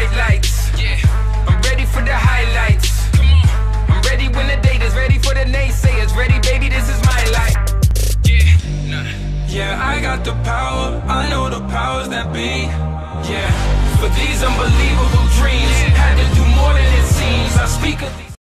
bright lights. Yeah. I'm ready for the highlights. Come on. I'm ready when the date is ready for the naysayers. Ready, baby, this is my life. Yeah. Nah. Yeah, I got the power. I know the powers that be. Yeah. For these unbelievable dreams, had to do more than it seems. I speak of these.